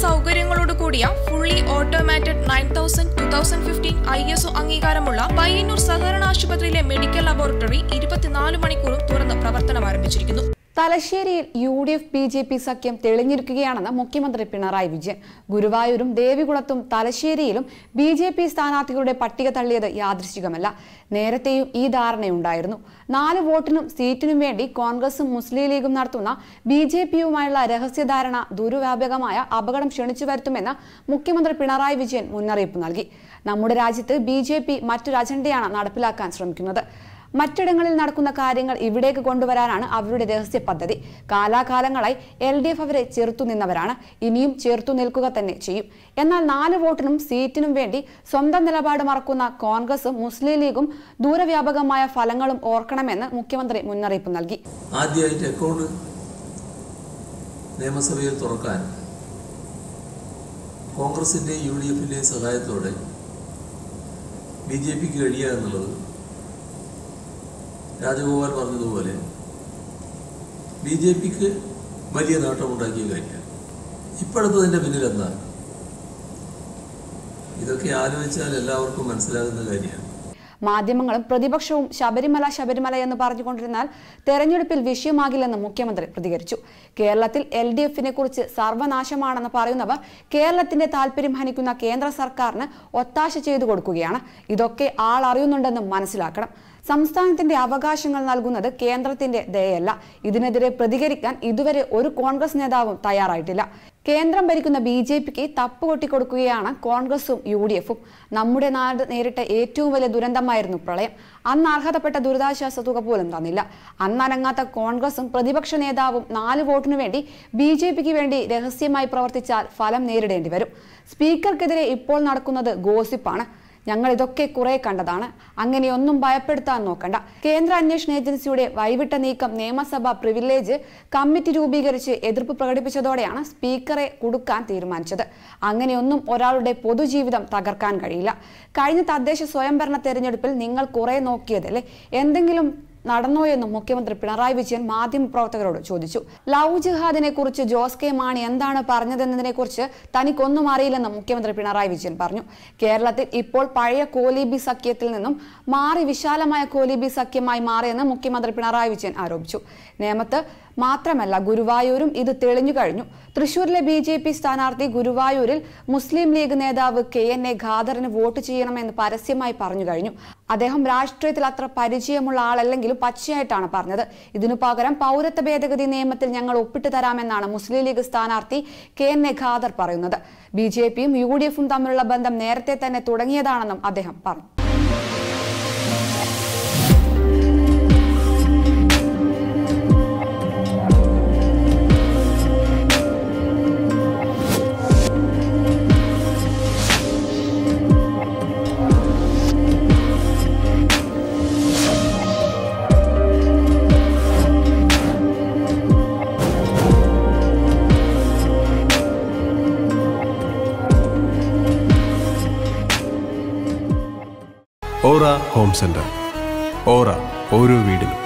സൗകര്യങ്ങളോട് കൂടിയ fully automated nine thousand two thousand fifteen I S O അംഗീകാരമുള്ള പയ്യന്നൂർ സഹകരണ ആശുപത്രിയിലെ മെഡിക്കൽ ലബോറട്ടറി ഇരുപത്തിനാല് മണിക്കൂറും തുറന്ന് പ്രവർത്തനം ആരംഭിച്ചിരിക്കുന്നു തലശ്ശേരിയിൽ U D F B J P സഖ്യം തെളിഞ്ഞിരിക്കുകയാണെന്ന് മുഖ്യമന്ത്രി പിണറായി വിജയൻ. ഗുരുവായൂരും ദേവികുളത്തും തലശ്ശേരിയിലും ബി ജെ പി സ്ഥാനാർത്ഥികളുടെ പട്ടിക തള്ളിയത് യാദൃശ്ചികമല്ല. നേരത്തെയും ഈ ധാരണയുണ്ടായിരുന്നു. നാല് വോട്ടിനും സീറ്റിനും വേണ്ടി കോൺഗ്രസും മുസ്ലിം ലീഗും നടത്തുന്ന ബി ജെ പിയുമായുള്ള രഹസ്യധാരണ ദുരുവ്യാപകമായ അപകടം ക്ഷണിച്ചു വരുത്തുമെന്ന് മുഖ്യമന്ത്രി പിണറായി വിജയൻ മുന്നറിയിപ്പ് നൽകി. നമ്മുടെ രാജ്യത്ത് ബി ജെ പി മറ്റൊരു അജണ്ടയാണ് നടപ്പിലാക്കാൻ ശ്രമിക്കുന്നത്. മറ്റിടങ്ങളിൽ നടക്കുന്ന കാര്യങ്ങൾ ഇവിടേക്ക് കൊണ്ടുവരാനാണ് അവരുടെ രഹസ്യ പദ്ധതി. കാലാകാലങ്ങളായി എൽ ഡി എഫ് അവരെ ചെറുത്തു നിന്നവരാണ്. ഇനിയും ചേർത്തു നിൽക്കുക തന്നെ ചെയ്യും. എന്നാൽ നാല് വോട്ടിനും സീറ്റിനും വേണ്ടി സ്വന്തം നിലപാട് മറക്കുന്ന കോൺഗ്രസും മുസ്ലിം ലീഗും ദൂരവ്യാപകമായ ഫലങ്ങളും ഓർക്കണമെന്ന് മുഖ്യമന്ത്രി മുന്നറിയിപ്പ് നൽകി. ആദ്യമായിട്ട് അക്കൗണ്ട് നിയമസഭയിൽ തുറക്കാൻ കോൺഗ്രസിന്റെയും യു ഡി എഫിന്റെയും സഹായത്തോടെ ബി ജെ പിക്ക് കഴിയുക എന്നുള്ളത് രാജഗോപാൽ പറഞ്ഞതുപോലെ ബി ജെ പിക്ക് വലിയ നേട്ടമുണ്ടാക്കിയ കാര്യമാണ്. ഇപ്പോഴത്തതിന്റെ പിന്നിലെന്താ ഇതൊക്കെ ആലോചിച്ചാൽ എല്ലാവർക്കും മനസ്സിലാകുന്ന കാര്യമാണ്. മാധ്യമങ്ങളും പ്രതിപക്ഷവും ശബരിമല ശബരിമല എന്ന് പറഞ്ഞുകൊണ്ടിരുന്നാൽ തെരഞ്ഞെടുപ്പിൽ വിഷയമാകില്ലെന്ന് മുഖ്യമന്ത്രി പ്രതികരിച്ചു. കേരളത്തിൽ എൽ ഡി എഫിനെ കുറിച്ച് സർവനാശമാണെന്ന് പറയുന്നവർ കേരളത്തിന്റെ താല്പര്യം ഹനിക്കുന്ന കേന്ദ്ര സർക്കാരിന് ഒത്താശ ചെയ്തു കൊടുക്കുകയാണ്. ഇതൊക്കെ ആൾ അറിയുന്നുണ്ടെന്നും മനസ്സിലാക്കണം. സംസ്ഥാനത്തിന്റെ അവകാശങ്ങൾ നൽകുന്നത് കേന്ദ്രത്തിന്റെ ദയയല്ല. ഇതിനെതിരെ പ്രതികരിക്കാൻ ഇതുവരെ ഒരു കോൺഗ്രസ് നേതാവും തയ്യാറായിട്ടില്ല. കേന്ദ്രം ഭരിക്കുന്ന ബി ജെ പിക്ക് തപ്പ് കൊട്ടിക്കൊടുക്കുകയാണ് കോൺഗ്രസും യു ഡി എഫും. നമ്മുടെ നാട് നേരിട്ട ഏറ്റവും വലിയ ദുരന്തമായിരുന്നു പ്രളയം. അന്ന് അർഹതപ്പെട്ട ദുരിതാശ്വാസ തുക പോലും തന്നില്ല. അന്നനങ്ങാത്ത കോൺഗ്രസും പ്രതിപക്ഷ നേതാവും നാല് വോട്ടിനു വേണ്ടി ബി ജെ പിക്ക് വേണ്ടി രഹസ്യമായി പ്രവർത്തിച്ചാൽ ഫലം നേരിടേണ്ടി വരും. സ്പീക്കർക്കെതിരെ ഇപ്പോൾ നടക്കുന്നത് ഗോസിപ്പാണ്. ഞങ്ങൾ ഇതൊക്കെ കുറെ കണ്ടതാണ്. അങ്ങനെയൊന്നും ഭയപ്പെടുത്താൻ നോക്കണ്ട. കേന്ദ്ര അന്വേഷണ ഏജൻസിയുടെ വൈവിട്ട നീക്കം നിയമസഭാ പ്രിവിലേജ് കമ്മിറ്റി രൂപീകരിച്ച് എതിർപ്പ് പ്രകടിപ്പിച്ചതോടെയാണ് സ്പീക്കറെ കൊടുക്കാൻ തീരുമാനിച്ചത്. അങ്ങനെയൊന്നും ഒരാളുടെ പൊതുജീവിതം തകർക്കാൻ കഴിയില്ല. കഴിഞ്ഞ തദ്ദേശ സ്വയംഭരണ തെരഞ്ഞെടുപ്പിൽ നിങ്ങൾ കുറെ നോക്കിയതല്ലേ? എന്തെങ്കിലും നടന്നോ എന്നും മുഖ്യമന്ത്രി പിണറായി വിജയൻ മാധ്യമപ്രവർത്തകരോട് ചോദിച്ചു. ലവ് ജിഹാദിനെ കുറിച്ച് ജോസ് കെ മാണി എന്താണ് പറഞ്ഞതെന്നതിനെ കുറിച്ച് തനിക്കൊന്നും അറിയില്ലെന്നും മുഖ്യമന്ത്രി പിണറായി വിജയൻ പറഞ്ഞു. കേരളത്തിൽ ഇപ്പോൾ പഴയ കോലീബി സഖ്യത്തിൽ നിന്നും മാറി വിശാലമായ കോലീബി സഖ്യമായി മാറിയെന്ന് മുഖ്യമന്ത്രി പിണറായി വിജയൻ ആരോപിച്ചു. നേമത്ത് മാത്രമല്ല ഗുരുവായൂരും ഇത് തെളിഞ്ഞു കഴിഞ്ഞു. തൃശൂരിലെ ബി ജെ പി സ്ഥാനാർത്ഥി ഗുരുവായൂരിൽ മുസ്ലിം ലീഗ് നേതാവ് കെ എൻ എ ഖാദറിന് വോട്ട് ചെയ്യണമെന്ന് പരസ്യമായി പറഞ്ഞു കഴിഞ്ഞു. അദ്ദേഹം രാഷ്ട്രീയത്തിൽ അത്ര പരിചയമുള്ള ആളല്ലെങ്കിലും പച്ചയായിട്ടാണ് പറഞ്ഞത്. ഇതിനു പകരം പൗരത്വ ഭേദഗതി നിയമത്തിൽ ഞങ്ങൾ ഒപ്പിട്ട് തരാമെന്നാണ് മുസ്ലിം ലീഗ് സ്ഥാനാർത്ഥി കെ എൻ ഖാദർ പറയുന്നത്. ബി ജെ പിയും യു ഡി എഫും തമ്മിലുള്ള ബന്ധം നേരത്തെ തന്നെ തുടങ്ങിയതാണെന്നും അദ്ദേഹം പറഞ്ഞു. ഓറ ഹോം സെന്റർ. ഓറ ഓരോ വീടിനും.